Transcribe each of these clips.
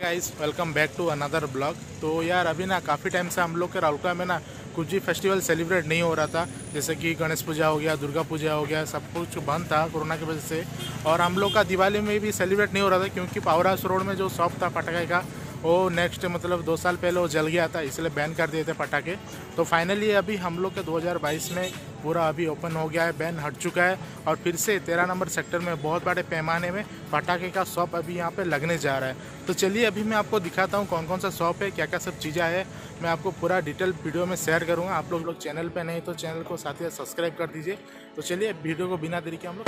Guys welcome back to another blog तो यार, अभी ना काफ़ी टाइम से हम लोग के राउका में ना कुछ भी फेस्टिवल सेलिब्रेट नहीं हो रहा था। जैसे कि गणेश पूजा हो गया, दुर्गा पूजा हो गया, सब कुछ बंद था कोरोना की वजह से। और हम लोग का दिवाली में भी सेलिब्रेट नहीं हो रहा था क्योंकि पावर हाउस रोड में जो शॉप था, पटाखे का वो नेक्स्ट मतलब दो साल पहले वो जल गया था, इसलिए बैन कर दिए थे पटाखे। तो फाइनली अभी हम लोग के 2022 में पूरा अभी ओपन हो गया है बैन हट चुका है। और फिर से तेरह नंबर सेक्टर में बहुत बड़े पैमाने में पटाखे का शॉप अभी यहाँ पे लगने जा रहा है। तो चलिए अभी मैं आपको दिखाता हूँ कौन कौन सा शॉप है क्या क्या सब चीज़ें है। मैं आपको पूरा डिटेल वीडियो में शेयर करूँगा। आप लोग लोग चैनल पर नहीं तो चैनल को साथ ही सब्सक्राइब कर दीजिए। तो चलिए वीडियो को बिना देरी के हम लोग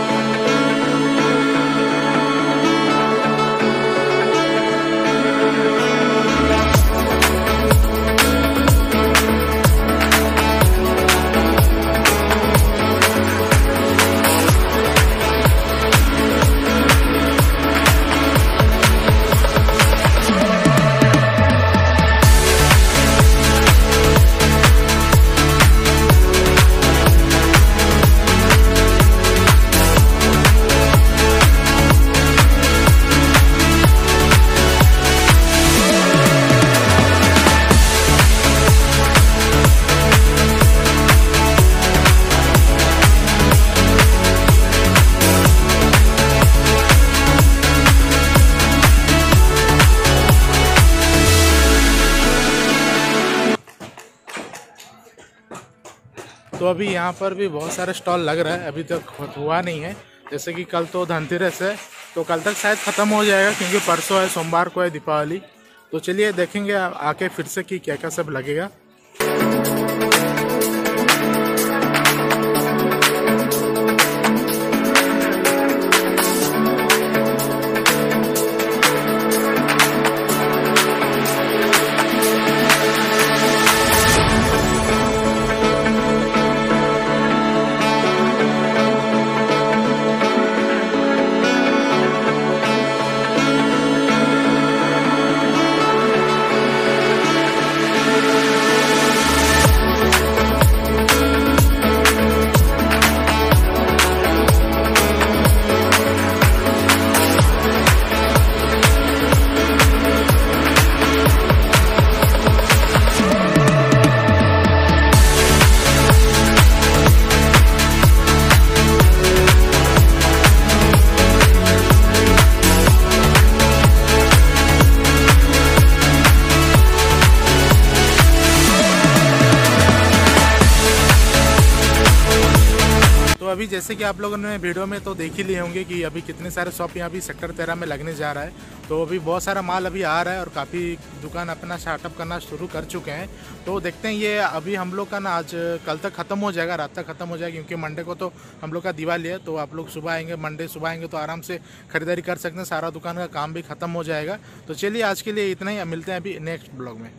तो अभी यहाँ पर भी बहुत सारे स्टॉल लग रहा है, अभी तक हुआ नहीं है। जैसे कि कल तो धनतेरस है तो कल तक शायद ख़त्म हो जाएगा क्योंकि परसों है, सोमवार को है दीपावली। तो चलिए देखेंगे आके फिर से कि क्या क्या सब लगेगा। अभी जैसे कि आप लोगों ने वीडियो में तो देख ही लिए होंगे कि अभी कितने सारे शॉप यहाँ भी सेक्टर तेरह में लगने जा रहा है। तो अभी बहुत सारा माल अभी आ रहा है और काफ़ी दुकान अपना स्टार्टअप करना शुरू कर चुके हैं। तो देखते हैं ये अभी हम लोग का ना आज कल तक ख़त्म हो जाएगा, रात तक ख़त्म हो जाएगा, क्योंकि मंडे को तो हम लोग का दिवाली है तो आप लोग सुबह आएँगे मंडे सुबह आएँगे तो आराम से खरीदारी कर सकते हैं, सारा दुकान का काम भी ख़त्म हो जाएगा। तो चलिए आज के लिए इतना ही, मिलते हैं अभी नेक्स्ट ब्लॉग में।